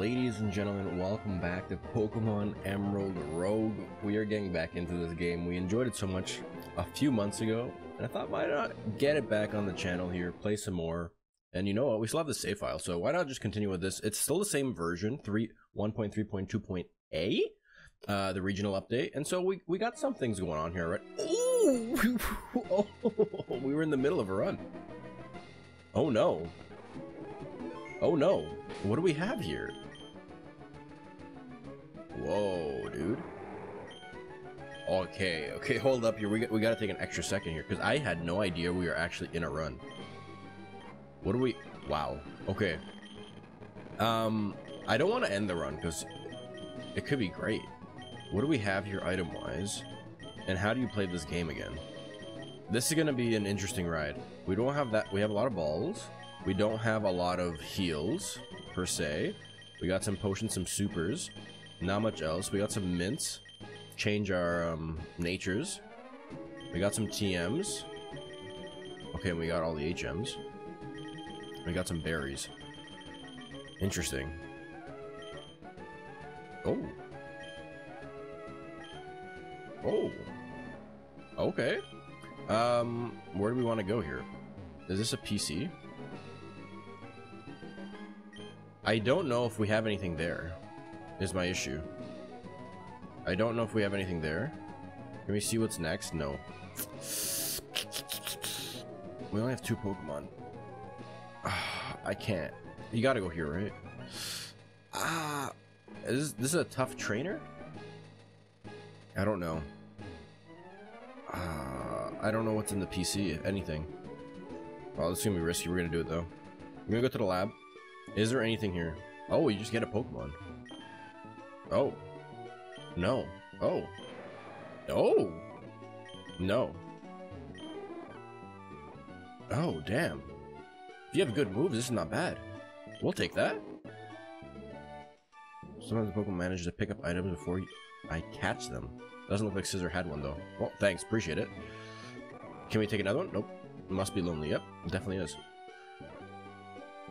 ladies and gentlemen, welcome back to Pokemon Emerald Rogue. We are getting back into this game. We enjoyed it so much a few months ago, and I thought, why not get it back on the channel here, play some more. And you know what? We still have the save file, so why not just continue with this? It's still the same version, 3 1.3.2.a, uh, the regional update. And so we, we got some things going on here, right? Ooh! oh, we were in the middle of a run. Oh no. Oh no. What do we have here? Whoa, dude. Okay, okay, hold up here. We, got, we gotta take an extra second here because I had no idea we were actually in a run. What do we... Wow. Okay. Um, I don't want to end the run because it could be great. What do we have here item-wise? And how do you play this game again? This is to be an interesting ride. We don't have that. We have a lot of balls. We don't have a lot of heals, per se. We got some potions, some supers. Not much else. We got some mints. Change our um, natures. We got some TMs. Okay, we got all the HMs. We got some berries. Interesting. Oh. Oh. Okay. Um, where do we want to go here? Is this a PC? I don't know if we have anything there, is my issue. I don't know if we have anything there. Can we see what's next? No. We only have two Pokemon. I can't. You gotta go here, right? Ah, is this, is a tough trainer? I don't know. Uh, I don't know what's in the PC, if anything. Well, it's gonna be risky. We're gonna do it though. We're gonna go to the lab. Is there anything here? Oh, you just get a Pokemon. Oh. No. Oh. Oh. No. Oh, damn. If you have good moves, this is not bad. We'll take that. Sometimes the Pokemon manages to pick up items before I catch them. Doesn't look like Scizor had one, though. Well, thanks. Appreciate it. Can we take another one? Nope. Must be lonely. Yep, definitely is.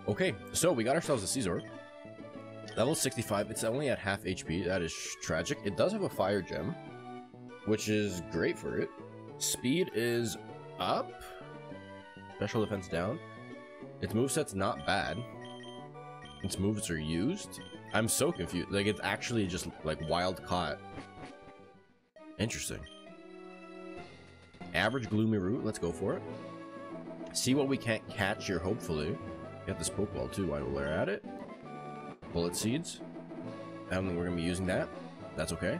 Okay, so we got ourselves a Scizor. Level 65. It's only at half HP. That is tragic. It does have a Fire Gem, which is great for it. Speed is up. Special defense down. Its moveset's not bad. Its moves are used. I'm so confused. Like, it's actually just, like, wild caught. Interesting. Average Gloomy Root. Let's go for it. See what we can't catch here, hopefully. Got this Pokeball, too, while we're at it. Bullet Seeds. I don't think we're going to be using that. That's okay.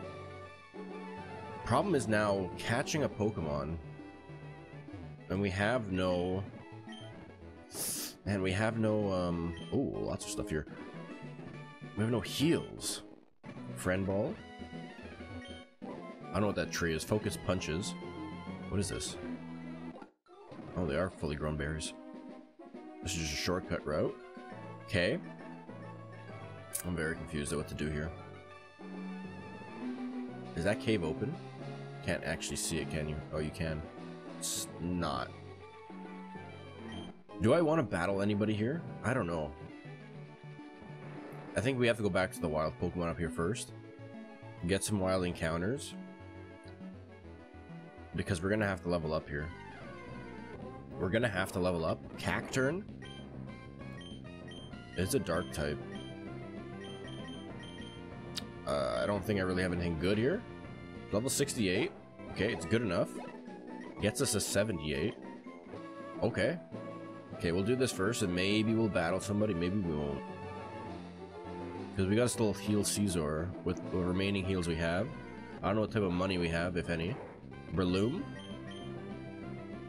Problem is now catching a Pokemon. And we have no... And we have no, um... Oh, lots of stuff here. We have no heals. Friend Ball. I don't know what that tree is. Focus Punches. What is this? Oh, they are fully grown berries. This is just a shortcut route. Okay. I'm very confused at what to do here. Is that cave open? Can't actually see it, can you? Oh, you can. It's not. Do I want to battle anybody here? I don't know. I think we have to go back to the wild Pokemon up here first. Get some wild encounters. Because we're going to have to level up here. We're going to have to level up. Cacturne. It's a dark type. Uh, I don't think I really have anything good here. Level 68. Okay, it's good enough. Gets us a 78. Okay. Okay, we'll do this first, and maybe we'll battle somebody, maybe we won't. Because we gotta still heal Scizor with the remaining heals we have. I don't know what type of money we have, if any. Breloom.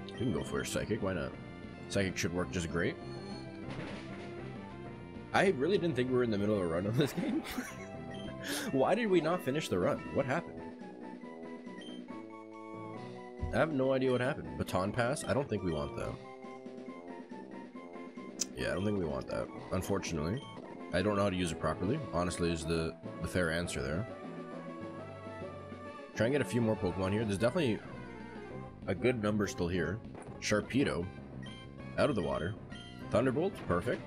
We can go for Psychic, why not? Psychic should work just great. I really didn't think we were in the middle of a run on this game. Why did we not finish the run? What happened? I have no idea what happened. Baton pass? I don't think we want that. Yeah, I don't think we want that. Unfortunately. I don't know how to use it properly. Honestly, is the, the fair answer there. Try and get a few more Pokemon here. There's definitely a good number still here. Sharpedo. Out of the water. Thunderbolt. Perfect.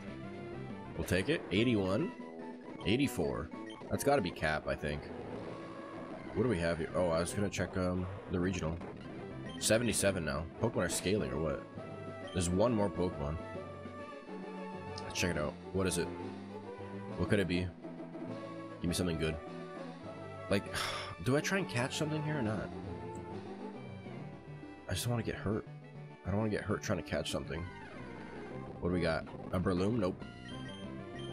We'll take it. 81. 84. That's got to be cap, I think. What do we have here? Oh, I was gonna check um the regional. 77 now. Pokemon are scaling or what? There's one more Pokemon. Let's check it out. What is it? What could it be? Give me something good. Like, do I try and catch something here or not? I just want to get hurt. I don't want to get hurt trying to catch something. What do we got? A Breloom? Nope.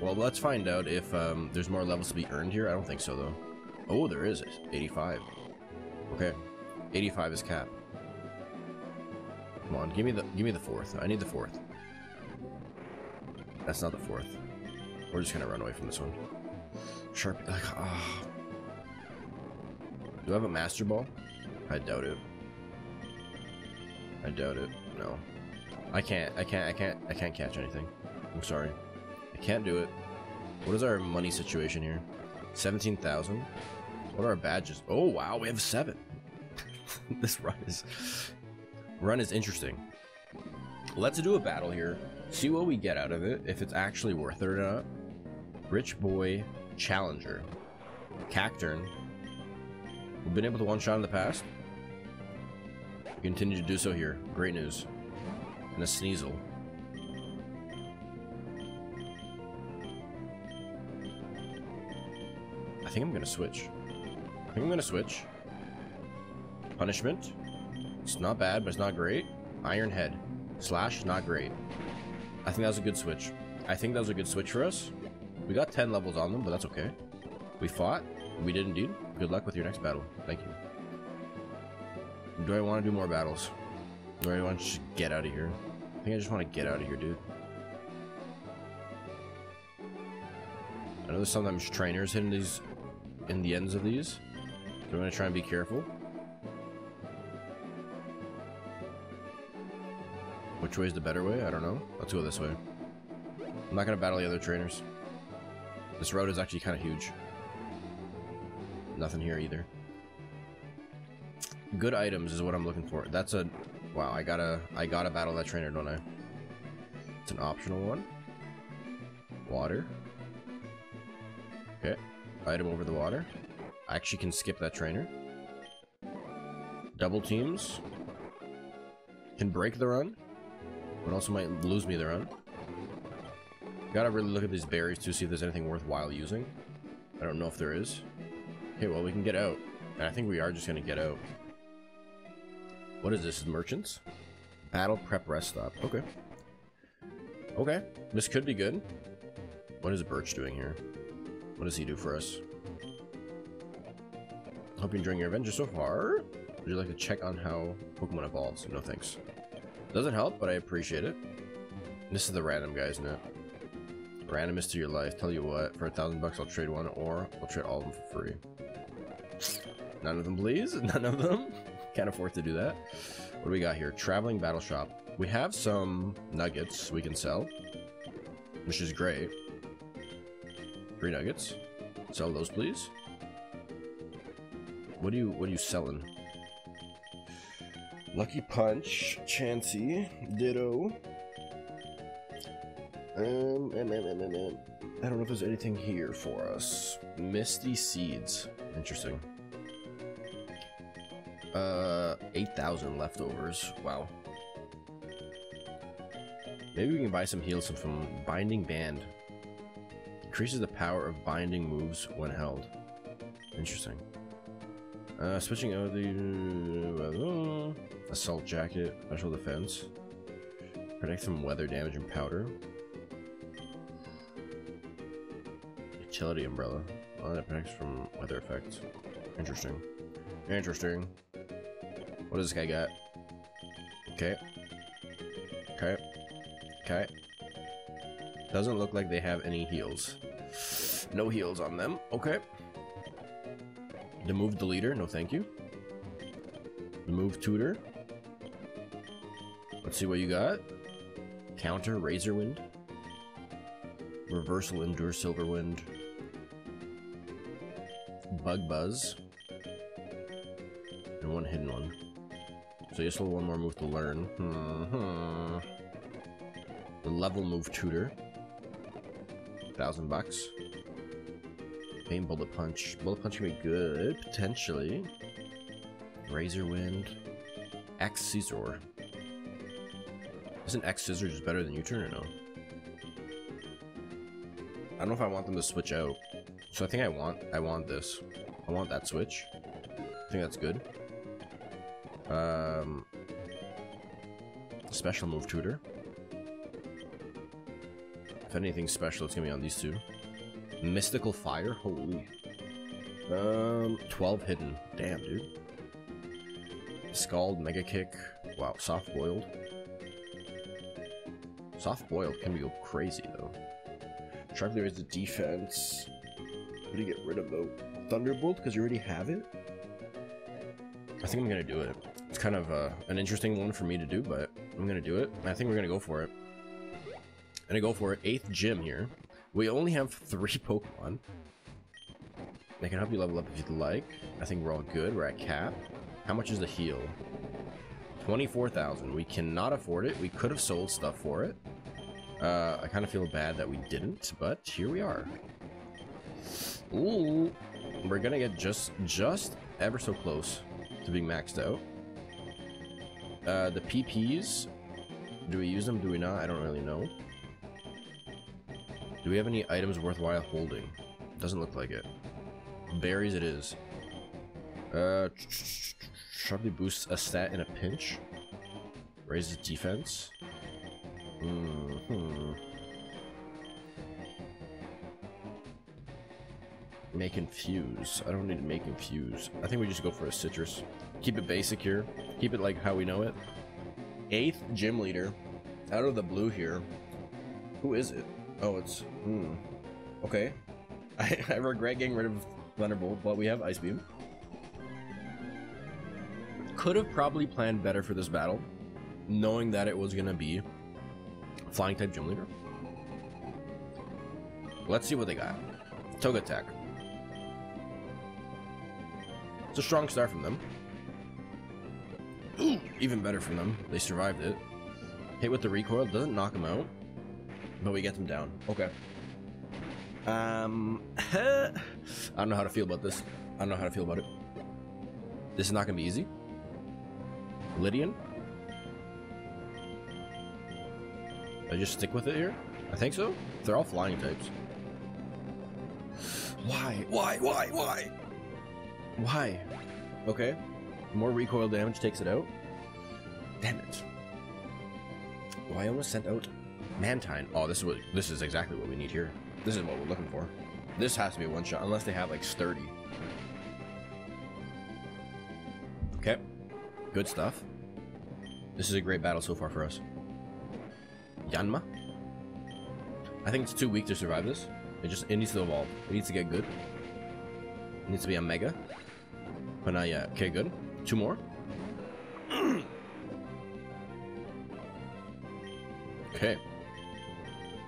Well, let's find out if um, there's more levels to be earned here. I don't think so, though. Oh, there is. 85. Okay. 85 is cap. Come on, give me the give me the fourth. I need the fourth. That's not the fourth. We're just gonna run away from this one. Sharp. Like, ah. Do I have a master ball? I doubt it. I doubt it. No. I can't. I can't. I can't. I can't catch anything. I'm sorry. Can't do it. What is our money situation here? 17,000? What are our badges? Oh, wow. We have seven. this run is... Run is interesting. Let's do a battle here. See what we get out of it. If it's actually worth it or not. Rich Boy Challenger. Cacturne. We've been able to one-shot in the past. We continue to do so here. Great news. And a Sneasel. I think I'm gonna switch. I think I'm gonna switch. Punishment. It's not bad, but it's not great. Iron Head. Slash, not great. I think that was a good switch. I think that was a good switch for us. We got 10 levels on them, but that's okay. We fought. We did indeed. Good luck with your next battle. Thank you. Do I want to do more battles? Do I want to just get out of here? I think I just want to get out of here, dude. I know there's sometimes trainers in these, in the ends of these. So I'm gonna try and be careful. Which way is the better way? I don't know. Let's go this way. I'm not gonna battle the other trainers. This road is actually kind of huge. Nothing here either. Good items is what I'm looking for. That's a... Wow, I gotta... I gotta battle that trainer, don't I? It's an optional one. Water. Okay. Item over the water. I actually can skip that trainer. Double teams. Can break the run. But also might lose me the run. Gotta really look at these berries to see if there's anything worthwhile using. I don't know if there is. Okay, well, we can get out. And I think we are just gonna get out. What is this? Merchants? Battle prep rest stop. Okay. Okay. This could be good. What is Birch doing here? What does he do for us? Hope you're enjoying your adventure so far. Would you like to check on how Pokemon evolves? No thanks. Doesn't help, but I appreciate it. This is the random guy, isn't it? Randomest to your life. Tell you what, for a thousand bucks I'll trade one, or I'll trade all of them for free. None of them, please. None of them. Can't afford to do that. What do we got here? Traveling battle shop. We have some nuggets we can sell, which is great. Three nuggets. Sell those, please. What are you What are you selling? Lucky Punch, Chansey, Ditto. Um, um, um, um. I don't know if there's anything here for us. Misty Seeds. Interesting. Uh, 8,000 leftovers. Wow. Maybe we can buy some heals from Binding Band. Increases the power of binding moves when held. Interesting. Uh, switching out the... Uh, assault Jacket, Special Defense. Protect from weather damage and powder. Utility Umbrella. Oh, that protects from weather effects. Interesting. Interesting. What does this guy got? Okay. Okay. Okay. Doesn't look like they have any heals. No heals on them. Okay. Remove the leader. No, thank you. Remove tutor. Let's see what you got. Counter Razor Wind. Reversal Endure Silver Wind. Bug Buzz. And one hidden one. So just one more move to learn. Hmm. The level move tutor. Thousand bucks. Pain Bullet Punch. Bullet Punch can be good, potentially. Razor Wind. X Scissor. Isn't X Scissor just better than U-turn or no? I don't know if I want them to switch out. So I think I want I want this. I want that switch. I think that's good. Um special move tutor. If anything special, it's gonna be on these two. Mystical fire? Holy. Um, 12 hidden. Damn, dude. Scald, Mega Kick. Wow, soft boiled. Soft boiled can be crazy though. Sharply raise the defense. What do you get rid of though? Thunderbolt because you already have it. I think I'm gonna do it. It's kind of uh, an interesting one for me to do, but I'm gonna do it. I think we're gonna go for it. Gonna go for. Eighth gym here. We only have three Pokemon. They can help you level up if you'd like. I think we're all good. We're at cap. How much is the heal? 24,000. We cannot afford it. We could have sold stuff for it. Uh, I kind of feel bad that we didn't, but here we are. Ooh, we're gonna get just, just ever so close to being maxed out. Uh, the PPs, do we use them? Do we not? I don't really know. Do we have any items worthwhile holding? Doesn't look like it. Berries it is. Uh, sharply boosts a stat in a pinch. Raises defense. Mm hmm. Make infuse. I don't need to make infuse. I think we just go for a Sitrus. Keep it basic here. Keep it like how we know it. Eighth gym leader. Out of the blue here. Who is it? Oh, it's... Hmm. Okay. I, I regret getting rid of Thunderbolt, but we have Ice Beam. Could have probably planned better for this battle, knowing that it was going to be Flying type gym leader. Let's see what they got. Toga Attack. It's a strong start from them. Even better from them. They survived it. Hit with the recoil. Doesn't knock them out. But we get them down. Okay. Um, I don't know how to feel about this. I don't know how to feel about it. This is not going to be easy. Lydian. I just stick with it here? I think so. They're all flying types. Why? Why? Why? Why? Why? Okay. More recoil damage takes it out. Damn it. Oh, I almost sent out Mantine. Oh, this is what this is exactly what we need here. This is what we're looking for. This has to be a one shot, unless they have like sturdy. Okay. Good stuff. This is a great battle so far for us. Yanma. I think it's too weak to survive this. It just it needs to evolve. It needs to get good. It needs to be a mega. But not yet. Okay, good. Two more. okay.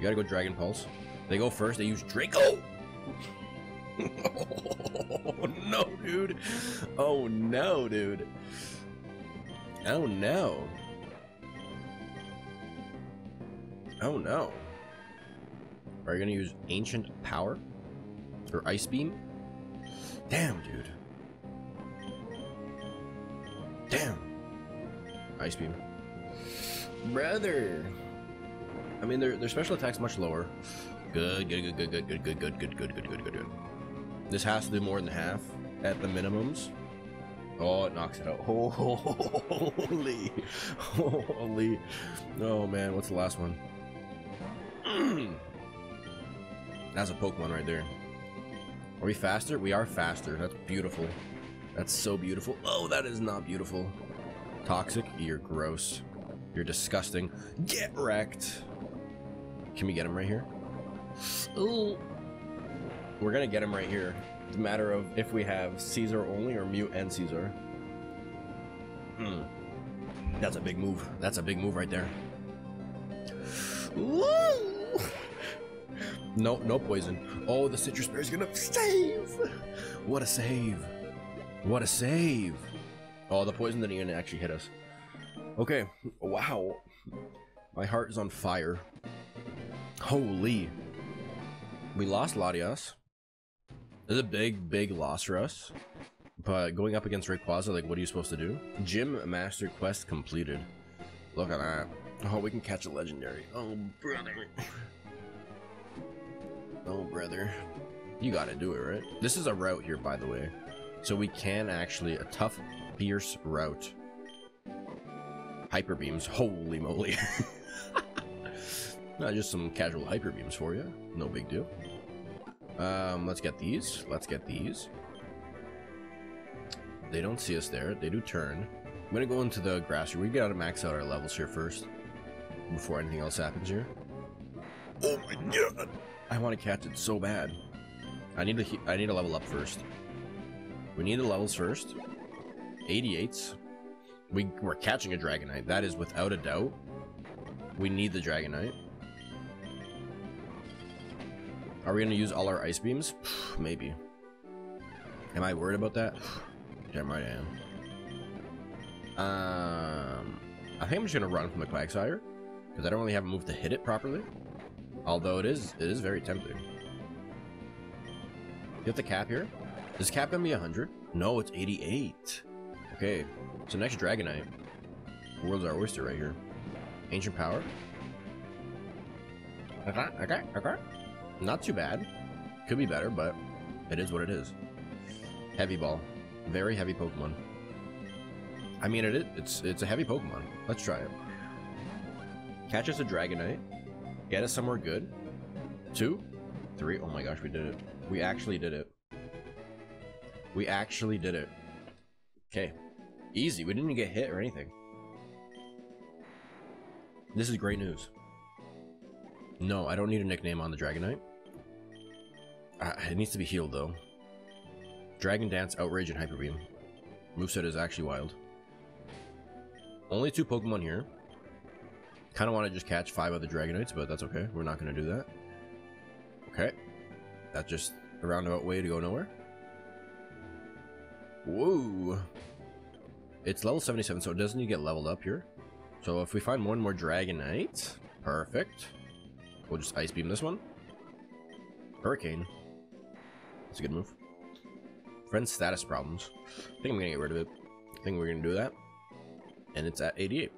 You gotta go Dragon Pulse. They go first, they use Draco! oh no, dude. Oh no, dude. Oh no. Oh no. Are you gonna use Ancient Power? Or Ice Beam? Damn, dude. Damn. Ice Beam. Brother. I mean, their, their special attack's much lower. Good, good, good, good, good, good, good, good, good, good, good, good, good. This has to do more than half at the minimums. Oh, it knocks it out. Holy. Holy. Oh, man. What's the last one? That's a Pokemon right there. Are we faster? We are faster. That's beautiful. That's so beautiful. Oh, that is not beautiful. Toxic? You're gross. You're disgusting. Get wrecked. Can we get him right here? Ooh. We're gonna get him right here. It's a matter of if we have Scizor only or Mute and Scizor. Hmm. That's a big move. That's a big move right there. Woo! No, no poison. Oh, the Sitrus Berry is gonna save! What a save! What a save! Oh, the poison didn't even actually hit us. Okay, wow. My heart is on fire. Holy. We lost Latias. This is a big, big loss for us. But going up against Rayquaza, like, what are you supposed to do? Gym Master Quest completed. Look at that. Oh, we can catch a legendary. Oh, brother. Oh, brother. You gotta do it, right? This is a route here, by the way. So we can actually, a tough, fierce route. Hyper beams. Holy moly. Not just some casual hyper beams for you. No big deal. Um, let's get these. Let's get these. They don't see us there. They do turn. I'm gonna go into the grass here. We gotta max out our levels here first. Before anything else happens here. Oh my god! I want to catch it so bad. I need to I need to level up first. We need the levels first. 88s. We, we're catching a Dragonite. That is without a doubt. We need the Dragonite. Are we to use all our Ice Beams? Maybe. Am I worried about that? Damn right I am. Um, I think I'm just to run from the Quagsire. Because I don't really have a move to hit it properly. Although it is, it is very tempting. Get the cap here. Is cap gonna be 100? No, it's 88. Okay, so next Dragonite. World's our oyster right here. Ancient power. Okay, okay, okay. Not too bad. Could be better, but it is what it is. Heavy ball. Very heavy Pokemon. I mean, it it's it's a heavy Pokemon. Let's try it. Catch us a Dragonite. Get us somewhere good. Two, three. Oh my gosh, we did it. We actually did it. We actually did it. Okay. Easy. We didn't even get hit or anything. This is great news. No, I don't need a nickname on the Dragonite. Uh, it needs to be healed, though. Dragon Dance, Outrage, and Hyper Beam. Moveset is actually wild. Only two Pokemon here. Kind of want to just catch five other Dragonites, but that's okay. We're not going to do that. Okay. That's just a roundabout way to go nowhere. Whoa. It's level 77, so it doesn't you get leveled up here? So if we find more and more Dragonite, perfect. We'll just Ice Beam this one. Hurricane. That's a good move. Friend status problems. I think I'm gonna get rid of it. I think we're gonna do that. And it's at 88.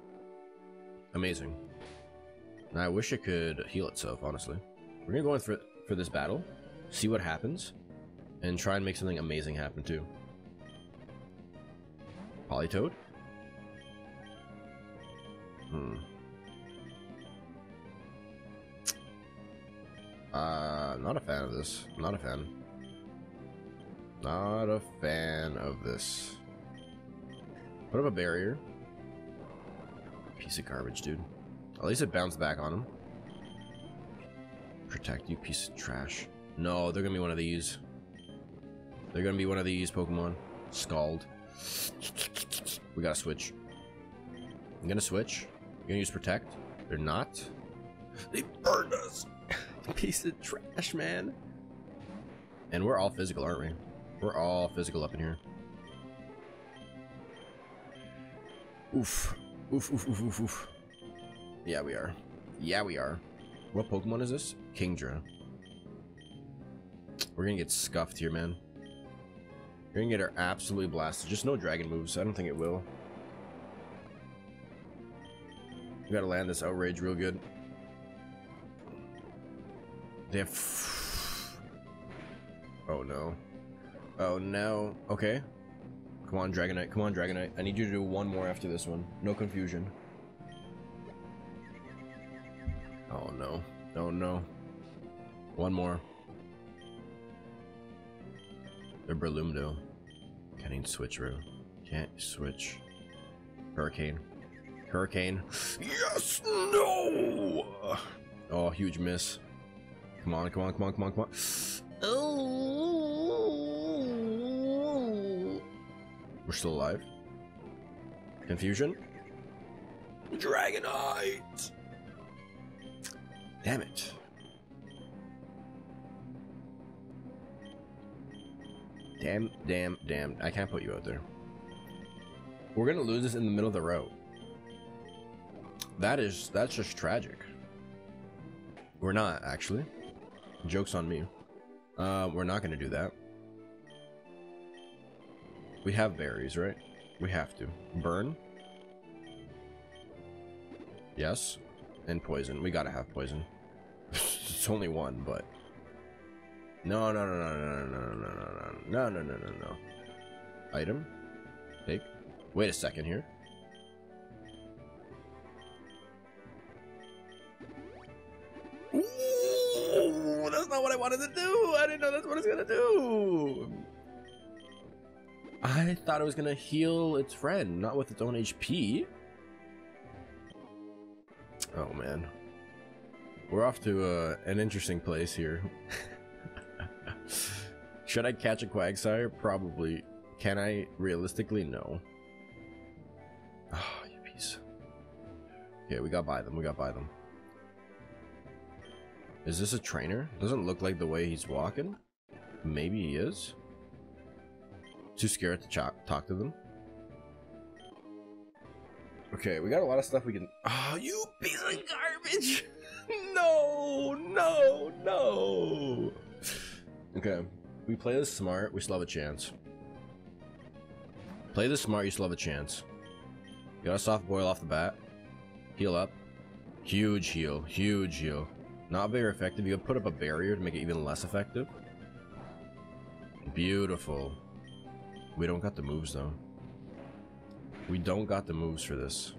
Amazing. Now, I wish it could heal itself, honestly. We're gonna go in for, for this battle, see what happens, and try and make something amazing happen too. Politoed? Hmm. Uh, not a fan of this. Not a fan. Not a fan of this. Put up a barrier. Piece of garbage, dude. At least it bounced back on him. Protect you, piece of trash. No, they're gonna be one of these. They're gonna be one of these Pokemon. Scald. We gotta switch. I'm gonna switch. You're gonna use Protect. They're not. They burned us! Piece of trash, man. And we're all physical, aren't we? We're all physical up in here. Oof. Oof, oof, oof, oof, oof. Yeah, we are. Yeah, we are. What Pokemon is this? Kingdra. We're gonna get scuffed here, man. We're gonna get her absolutely blasted. Just no dragon moves. I don't think it will. We gotta land this outrage real good. They have... Oh no. Oh no. Okay. Come on, Dragonite. Come on, Dragonite. I need you to do one more after this one. No confusion. Oh no. Oh no. One more. They're Breloomdo. Can't even switch, bro. Can't switch. Hurricane. Hurricane. Yes! No! Oh, huge miss. Come on, come on, come on, come on, come on. Oh! We're still alive. Confusion. Dragonite! Damn it. Damn, damn, damn. I can't put you out there. We're gonna lose this in the middle of the road. That is, that's just tragic. We're not, actually. Joke's on me. Uh, we're not gonna do that. We have berries, right? We have to. Burn. Yes. And poison. We gotta have poison. it's only one, but... No, no, no, no, no, no, no, no, no, no, no, no, no, no. Item. Take. Wait a second here. Ooh, that's not what I wanted to do. I didn't know that's what it's gonna do. I thought it was gonna heal its friend, not with its own HP. Oh man, we're off to uh, an interesting place here. Should I catch a Quagsire? Probably. Can I realistically? No. Oh, you piece. Okay, we got by them. We got by them. Is this a trainer? Doesn't look like the way he's walking. Maybe he is. Too scared to talk to them. Okay, we got a lot of stuff we can... Oh, you piece of garbage! no, no, no! Okay, we play this smart, we still have a chance. Play this smart, you still have a chance. You got a soft boil off the bat. Heal up. Huge heal, huge heal. Not very effective. You could put up a barrier to make it even less effective. Beautiful. We don't got the moves though. We don't got the moves for this.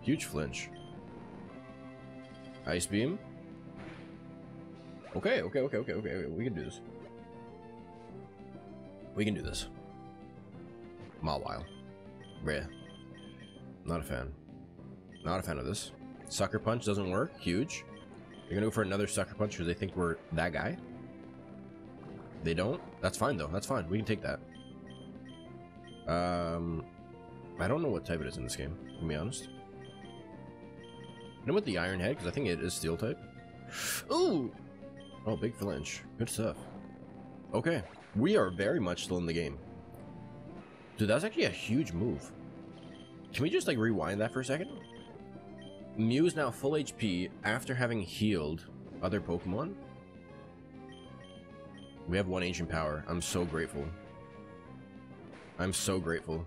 Huge flinch. Ice beam. Okay, okay, okay, okay, okay. We can do this. We can do this. Mawile. Rare. Not a fan. Not a fan of this. Sucker punch doesn't work. Huge. You're gonna go for another sucker punch because they think we're that guy? They don't? That's fine though. That's fine. We can take that. Um, I don't know what type it is in this game, to be honest. You know what the Iron Head? Because I think it is Steel type. Ooh! Oh, big flinch. Good stuff. Okay. We are very much still in the game. Dude, that's actually a huge move. Can we just, like, rewind that for a second? Mew is now full HP after having healed other Pokemon. We have one ancient power. I'm so grateful. I'm so grateful.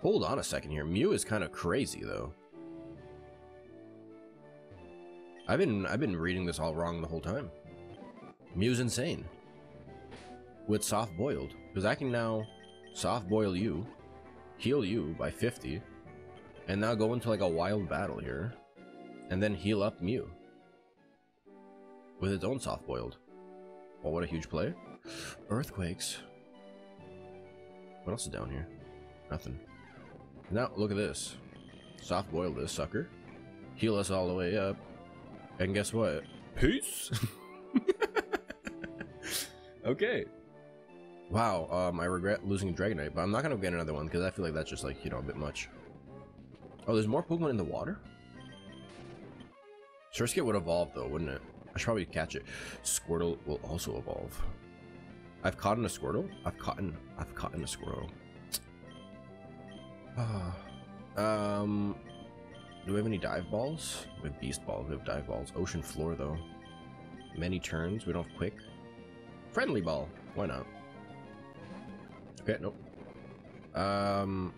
Hold on a second here. Mew is kind of crazy though. I've been I've been reading this all wrong the whole time. Mew's insane. With soft boiled. Because I can now soft boil you, heal you by 50, and now go into like a wild battle here. And then heal up Mew. With its own soft boiled. Oh, what a huge play. Earthquakes. What else is down here? Nothing. Now, look at this. Soft boil this sucker. Heal us all the way up. And guess what? Peace! okay. Wow, um, I regret losing Dragonite, but I'm not gonna get another one because I feel like that's just like, you know, a bit much. Oh, there's more Pokemon in the water? Surskit would evolve though, wouldn't it? I should probably catch it. Squirtle will also evolve. I've caught in a Squirtle. I've caught in I've caught in a Squirtle. um do we have any dive balls? We have beast balls, we have dive balls. Ocean floor though. Many turns, we don't have quick. Friendly ball, why not? Okay, nope. Um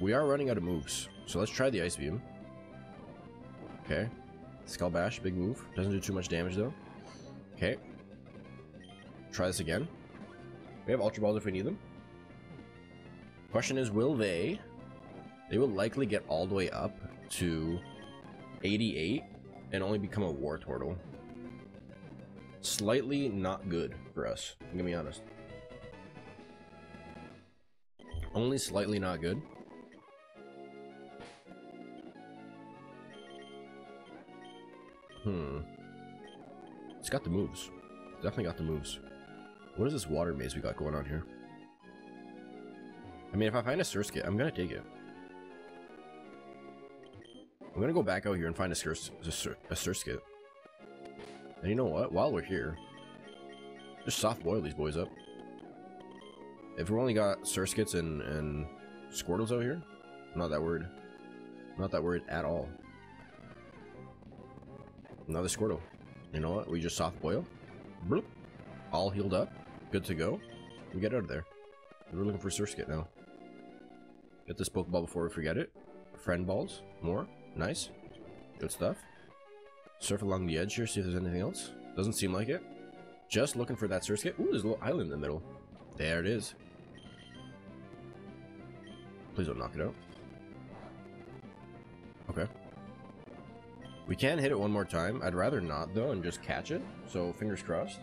we are running out of moves. So let's try the Ice Beam. Okay. Skull Bash, big move. Doesn't do too much damage though. Okay. Try this again. We have Ultra Balls if we need them. Question is, will they? They will likely get all the way up to 88 and only become a Wartortle. Slightly not good for us, I'm gonna be honest. Only slightly not good. Hmm. It's got the moves. Definitely got the moves. What is this water maze we got going on here? I mean, if I find a Surskit, I'm gonna take it. I'm gonna go back out here and find a, a, Sur a Surskit. And you know what? While we're here, just soft boil these boys up. If we only got Surskits and, and Squirtles out here, I'm not that worried. I'm not that worried at all. Another Squirtle. You know what? We just soft boil. Bloop. All healed up. Good to go. We get out of there. We're looking for Surskit now. Get this Pokeball before we forget it. Friend balls. More. Nice. Good stuff. Surf along the edge here, see if there's anything else. Doesn't seem like it. Just looking for that Surskit. Ooh, there's a little island in the middle. There it is. Please don't knock it out. Okay. We can hit it one more time. I'd rather not, though, and just catch it. So, fingers crossed.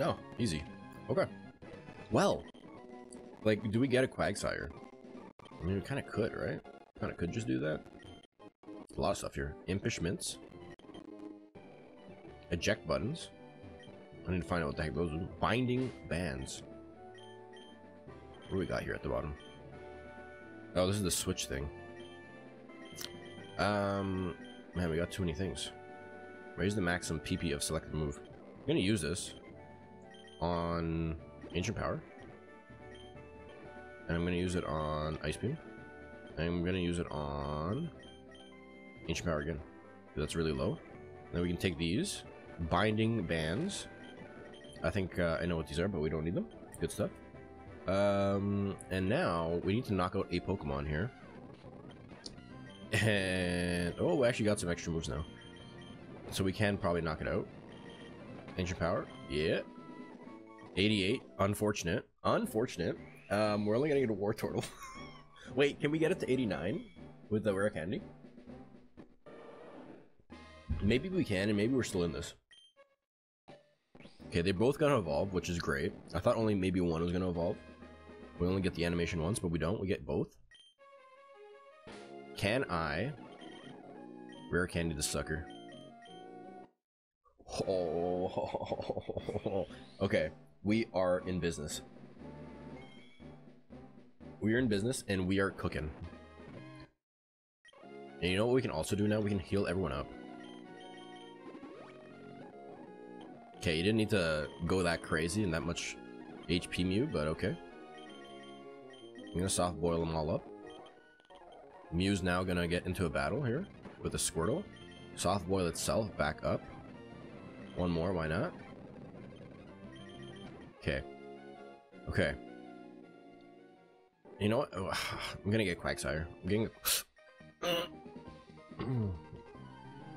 Oh, easy. Okay. Well, like, do we get a Quagsire? I mean, we kind of could, right? Kind of could just do that. A lot of stuff here. Impish mints. Eject buttons. I need to find out what the heck those are. Binding bands. What do we got here at the bottom? Oh, this is the switch thing. Um, man, we got too many things. Raise the maximum PP of selected move. I'm gonna use this on Ancient Power. And I'm gonna use it on Ice Beam. I'm gonna use it on Ancient Power again. That's really low. Then we can take these. Binding Bands. I think uh, I know what these are, but we don't need them. Good stuff. Um, and now we need to knock out a Pokemon here. And oh, we actually got some extra moves now, so we can probably knock it out. Ancient power, yeah. 88, unfortunate, unfortunate. Um, we're only gonna get a Wartortle. Wait, can we get it to 89 with the rare candy? Maybe we can, and maybe we're still in this. Okay, they both gonna evolve, which is great. I thought only maybe one was gonna evolve. We only get the animation once, but we don't. We get both. Can I rare candy the sucker? Oh, okay. We are in business. We are in business and we are cooking. And you know what we can also do now? We can heal everyone up. Okay, you didn't need to go that crazy and that much HP Mew, but okay. I'm gonna soft boil them all up. Mew's now gonna get into a battle here with a Squirtle. Soft boil itself back up. One more, why not? Okay. Okay. You know what? Oh, I'm gonna get Quagsire. I'm getting.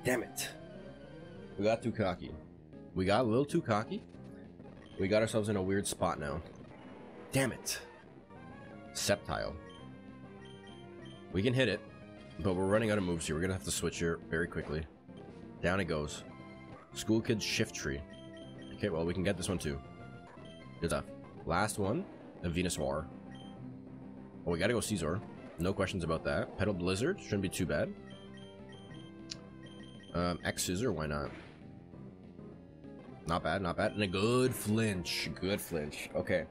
Damn it. We got too cocky. We got a little too cocky. We got ourselves in a weird spot now. Damn it. Sceptile. We can hit it, but we're running out of moves here. We're gonna have to switch here very quickly. Down it goes. School Kids Shift Tree. Okay, well, we can get this one too. Good stuff. Last one, a Venusaur. Oh, we gotta go Scizor. No questions about that. Petal Blizzard, shouldn't be too bad. Um, X Scissor, why not? Not bad, not bad. And a good flinch. Good flinch. Okay.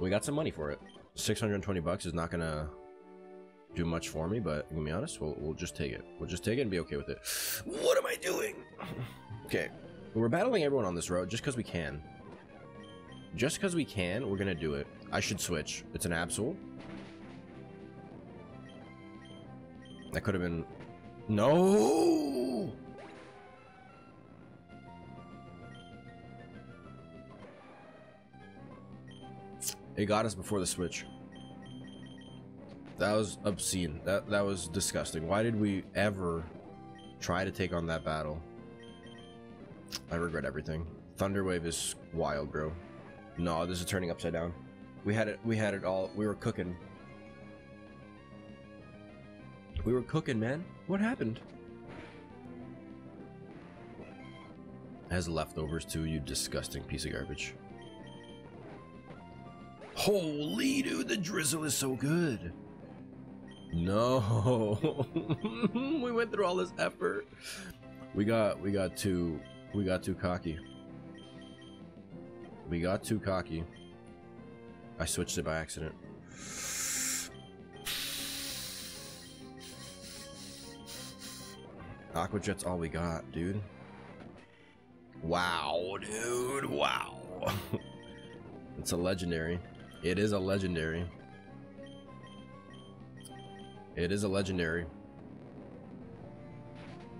We got some money for it. 620 bucks is not gonna do much for me, but to be honest, we'll, we'll just take it. We'll just take it and be okay with it. What am I doing? okay. We're battling everyone on this road just because we can. Just because we can, we're gonna do it. I should switch. It's an Absol. That could have been... No! It got us before the switch. That was obscene. That that was disgusting. Why did we ever try to take on that battle? I regret everything. Thunderwave is wild, bro. No, this is turning upside down. We had it. We had it all. We were cooking. We were cooking, man. What happened? Has leftovers too, you disgusting piece of garbage. Holy dude, the drizzle is so good. No. we went through all this effort. We got we got too we got too cocky. We got too cocky. I switched it by accident. Aqua Jet's all we got, dude. Wow, dude. Wow. it's a legendary. It is a legendary. It is a legendary.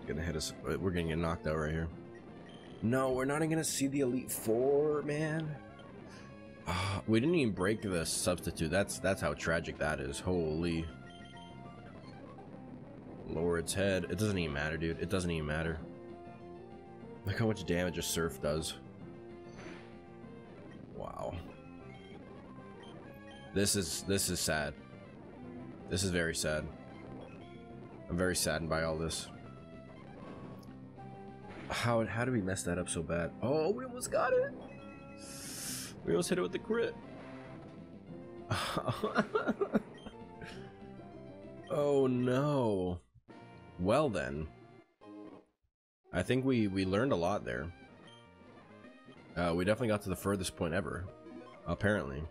Gonna hit us. We're gonna get knocked out right here. No, we're not even gonna see the Elite Four, man. Ah, we didn't even break the substitute. That's that's how tragic that is. Holy. Lower its head. It doesn't even matter, dude. It doesn't even matter. Look how much damage a surf does. Wow. This is this is sad. This is very sad. I'm very saddened by all this. How how did we mess that up so bad? Oh, we almost got it. We almost hit it with the crit. oh no. Well then. I think we we learned a lot there. Uh, we definitely got to the furthest point ever. Apparently.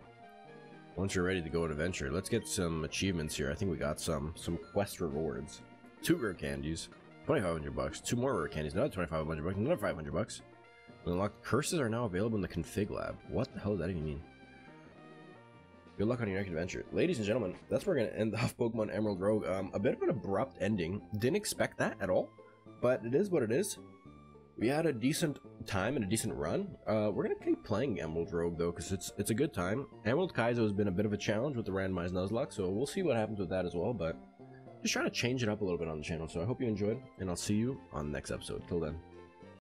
Once you're ready to go on adventure, let's get some achievements here. I think we got some some quest rewards. Two rare candies, 2500 bucks. Two more rare candies, another 2500 bucks, another 500 bucks. Unlocked curses are now available in the config lab. What the hell does that even mean? Good luck on your next adventure. Ladies and gentlemen, that's where we're going to end off Pokemon Emerald Rogue. Um, a bit of an abrupt ending. Didn't expect that at all, but it is what it is. We had a decent time and a decent run. Uh, we're going to keep playing Emerald Rogue, though, because it's it's a good time. Emerald Kaizo has been a bit of a challenge with the randomized Nuzlocke, so we'll see what happens with that as well, but just trying to change it up a little bit on the channel, so I hope you enjoyed, and I'll see you on the next episode. Till then.